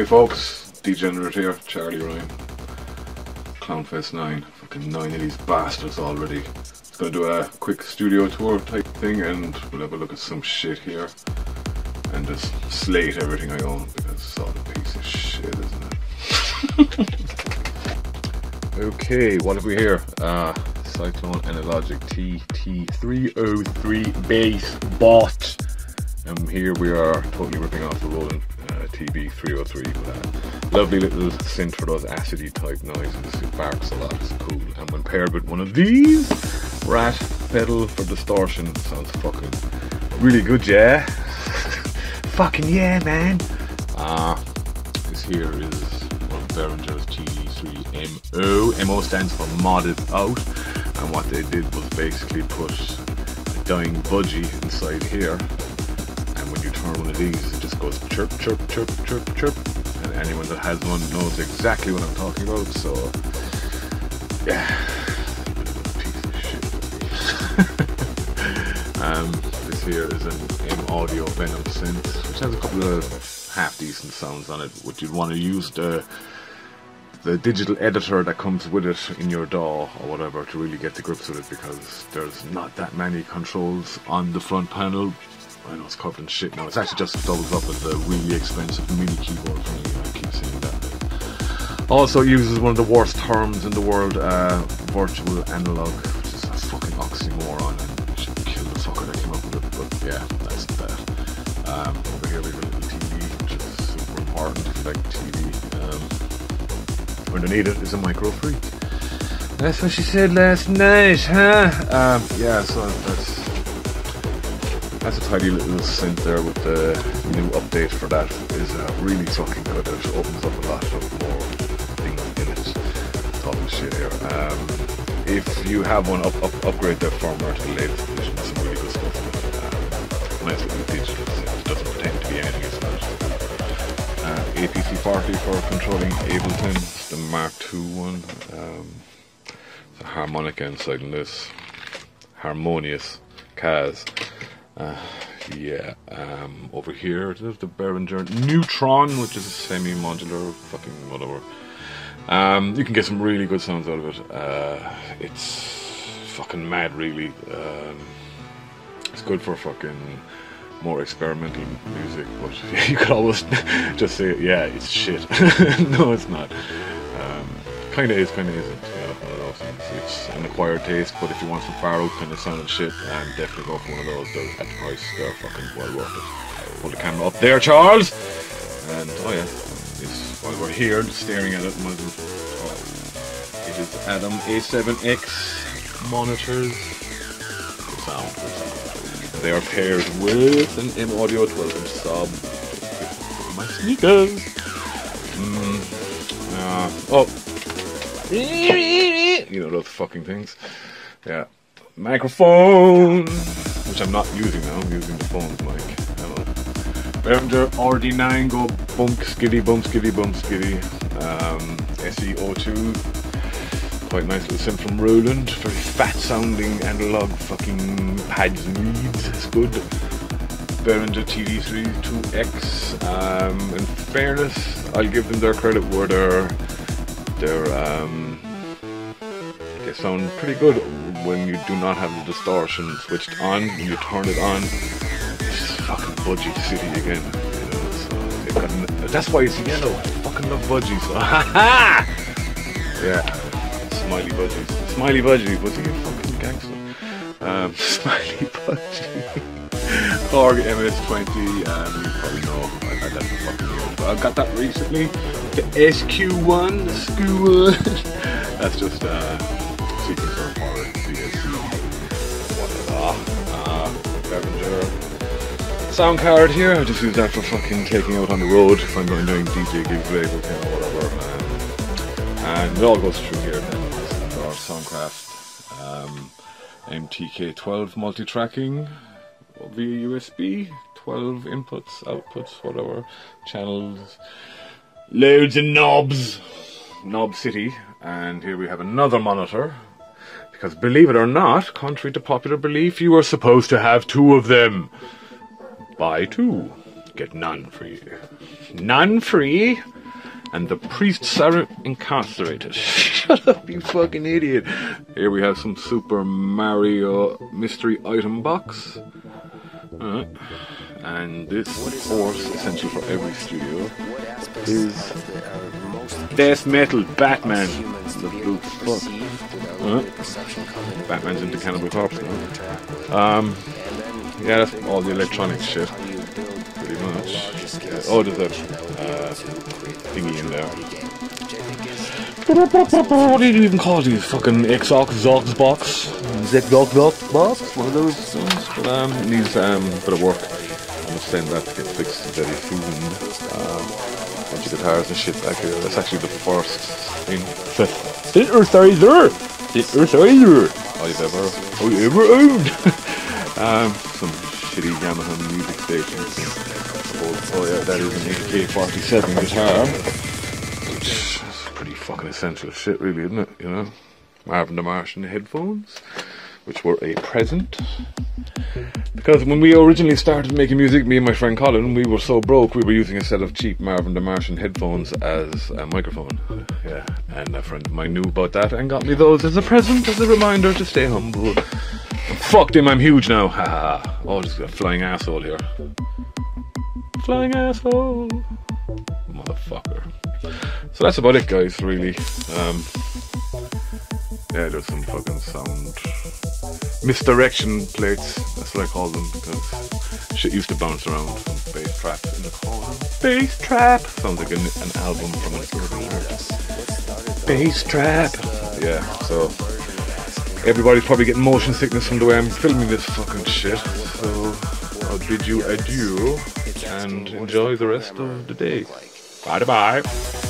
Hey folks, Degenerate here, Charlie Ryan. Clownfest 9. Fucking nine of these bastards already. Just gonna do a quick studio tour type thing and we'll have a look at some shit here. And just slate everything I own because it's all a piece of shit, isn't it? okay, what have we here? Uh, Cyclone Analogic TT303 bass bot. And here we are totally ripping off the Roland uh, TB303 with a lovely little synth for those acidy type noises. It barks a lot, it's cool. And when paired with one of these, rat pedal for distortion, sounds fucking really good, yeah? fucking yeah, man! Ah, uh, this here is one of Behringer's TD3MO. MO stands for modded out. And what they did was basically put a dying budgie inside here when you turn one of these, it just goes chirp, chirp, chirp, chirp, chirp. And anyone that has one knows exactly what I'm talking about. So, yeah, piece of shit. um, this here is an M Audio Venom synth, which has a couple of half decent sounds on it. Would you'd want to use the the digital editor that comes with it in your DAW or whatever to really get to grips with it because there's not that many controls on the front panel I know it's covered in shit now. It's actually just doubles up with the really expensive mini keyboard for me. I keep saying that. Also uses one of the worst terms in the world, uh, virtual analog, which is a fucking oxymoron and should kill the fucker that came up with it. But yeah, that's that. Um, over here we have a little TV, which is super important if you like TV. Um, underneath it is a MicroFreak. That's what she said last night, huh? Um, yeah, so that's that's a tidy little synth there with the new update for that is uh, really fucking good. It opens up a lot of more things in it. Talking shit here. Um, if you have one, up, up, upgrade the firmware to the latest edition. That's some really good stuff. Um, nice little digital synth. Doesn't pretend to be anything it's not. Uh, APC40 for controlling Ableton. It's the Mark II one. Um, a harmonica inside in this. Harmonious Kaz. Uh, yeah, um, over here, there's the Behringer Neutron, which is a semi-modular fucking whatever. Um, you can get some really good sounds out of it. Uh, it's fucking mad, really. Um, it's good for fucking more experimental music, but you could always just say, yeah, it's shit. no, it's not. Um, kind of is, kind of isn't. It's an acquired taste, but if you want some far out kind of sounding shit, I'm definitely going for one of those. They're at the price, they're fucking well worth it. Hold the camera up there, Charles! And, oh yeah, it's, while we're here staring at it, might as well, oh, it is Adam A7X monitors. The sound, They are paired with an M Audio 12 inch sub. My sneakers! Mm, uh, oh, you know those fucking things. Yeah. Microphone, which I'm not using now. I'm using the phone's mic. Behringer RD9 go bump skiddy bump skiddy bump skiddy. Um, SE02. Quite nice little sim from Roland. Very fat sounding analog fucking pads and leads. It's good. Behringer TD3 2X. Um, in fairness, I'll give them their credit where they're um, they sound pretty good when you do not have the distortion switched on. When you turn it on, it's fucking budgie city again. You know, so that's why it's yellow. I fucking love budgies. Yeah, smiley budgies, smiley budgie. Was he fucking gangster? Um, smiley budgie. Korg MS20, um, you probably know I had that for fucking years, but I got that recently. The SQ1, the school. That's just uh, Sound card here. I just use that for fucking taking out on the road if I'm going doing DJ gigs, label kind or whatever. Um, and it all goes through here then. Our Soundcraft um, MTK12 multi-tracking via USB. 12 inputs, outputs, whatever, channels, loads of knobs, Knob City, and here we have another monitor, because believe it or not, contrary to popular belief, you are supposed to have two of them. Buy two, get none free. None free? and the priests are incarcerated. Shut up, you fucking idiot. Here we have some Super Mario mystery item box. And this, of course, essential for every studio, is Death Metal Batman. The fuck. Alright. Batman's into Cannibal Corpse now. Um, yeah, that's all the electronic shit. Pretty much. Yeah. Oh, there's a uh, thingy in there. What do you even call these? Fucking Xbox, Zogs box? Xbox box? box? One of those things? But, um, it needs um, a bit of work. I'm gonna send that to get fixed very soon. Um, bunch of guitars and shit back here. That's actually the first thing. Synthesizer! Synthesizer! I've ever, I've ever owned! um, some shitty Yamaha music stations. Oh, oh yeah, that is an AK-47 guitar. Which is pretty fucking essential shit, really, isn't it? You know, Marvin the Martian headphones, which were a present. Because when we originally started making music, me and my friend Colin, we were so broke, we were using a set of cheap Marvin the Martian headphones as a microphone. Yeah, and a friend of mine knew about that and got me those as a present, as a reminder to stay humble. Fucked him, I'm huge now. Ha ha. Oh, just a flying asshole here. Flying asshole. Motherfucker. So that's about it, guys, really. Um, yeah, there's some fucking sound misdirection plates. That's what I call them because shit used to bounce around from bass traps in the corner. Bass trap sounds like an, an album from an urban artist. Bass trap. Yeah. So everybody's probably getting motion sickness from the way I'm filming this fucking shit. So I'll bid you adieu and enjoy the rest of the day. Bye bye.